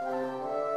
Música